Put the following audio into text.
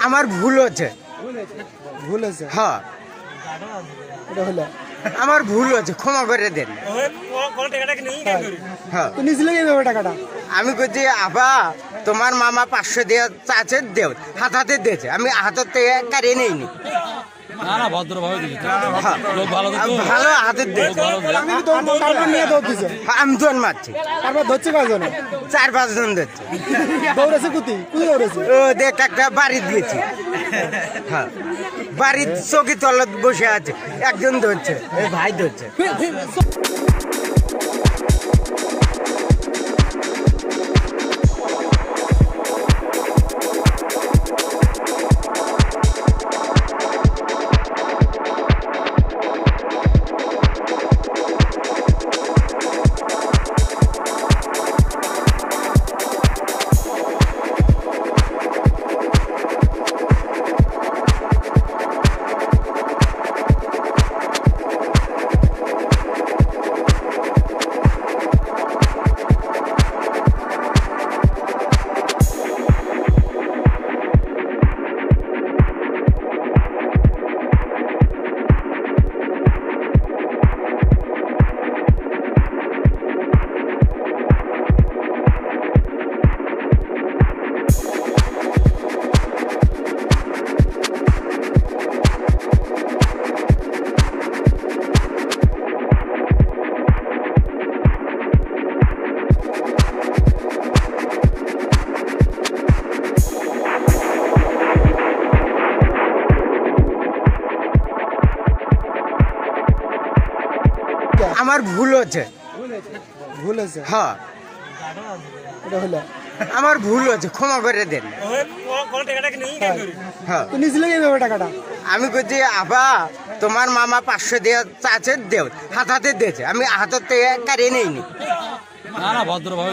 আমার ভুল হচ্ছে। ভুল হচ্ছে হ্যাঁ। এটা হলো। আমার ভুল হচ্ছে ক্ষমা করে দেন। হ্যাঁ। টাকাটা? আমি কইছি আবা তোমার মামা পাঁচশো দিয়ে চাচের দেও হাত হাতে দিয়েছে। আমি হাতের থেকে কারিয়ে নেইনি। না না ভদ্রভাবে দিলি লোক ভালো তো আমি ভালো হাতের দিয়েছে আপনি তো তারপর নিয়ে দৌড় দিছে আমি দোন মারছি। তারপর ধরছে কয়জন? চার পাঁচ জন ধরছে। দৌড়েছে কুতি? কুতি দৌড়েছে? ও দেখ একটা বাড়ি দিয়েছি। হ্যাঁ। বাড়ির চৌকি তলত বসে আছে। একজন ধরছে। ভাই ধরছে। আমার ভুল হচ্ছে। ভুল হয়েছে? হ্যাঁ। এটা হলো। আমার ভুল হচ্ছে ক্ষমা করে দেন। হ্যাঁ। টাকাটা। আমি কইছি আবা তোমার মামা পাঁচশো দিয়ে চাচ্ছে দেও। হাত হাতে দিয়েছে। আমি হাতের থেকে কারিয়ে নেইনি। না না ভদ্রভাবে